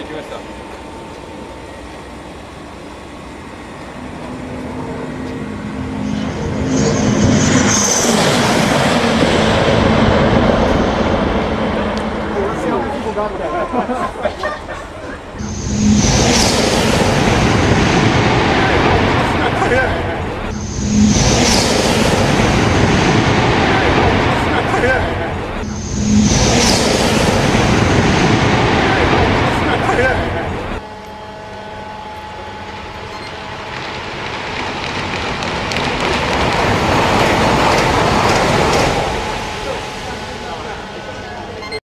はい、行きました。Thank you.